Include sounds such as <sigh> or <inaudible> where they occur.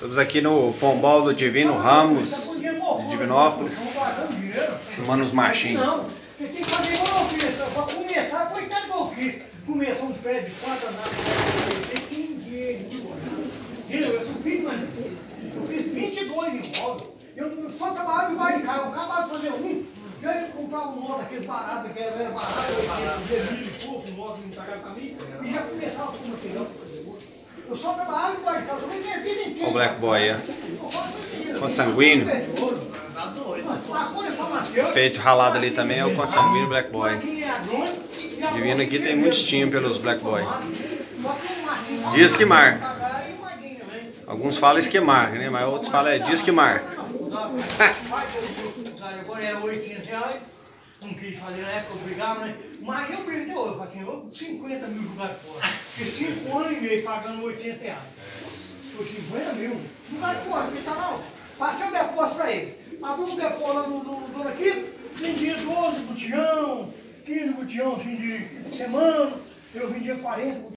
Estamos aqui no Pombal do Divino Ramos, de Divinópolis, filmando os machinhos. Não, tem que fazer igual eu fiz. Pra começar, coitado eu fiz. Começou uns pés de quatro andares. Tem 15 dias. Entendeu? Eu sou filho, mas eu fiz 22 em modo. Eu só trabalhava de casa. Eu acabava de fazer um. E aí eu comprava um moto, aquele barato, que era barato, eu mil e pouco, um moto não entregava pra mim. E já começava com material. Eu só trabalhava Eu me minha vida inteira. O Black Boy aí, Consanguíneo. Peito ralado ali também é o consanguíneo Black Boy. Divino aqui tem muito estima pelos Black Boy. Diz que marca. Alguns falam que marca, né? Mas outros falam é diz que marca. <laughs> Agora era 800 reais, não quis fazer na época, né? Mas eu perdi hoje, eu falei assim, 50 mil jogados fora. Fiquei 5 anos e meio pagando 800 reais. Foi 50 mil. Jogados fora, porque tá lá, passei o depósito pra ele. Abri um depósito lá no dono aqui, vendia 12 butião, 15 butião assim de semana, eu vendia 40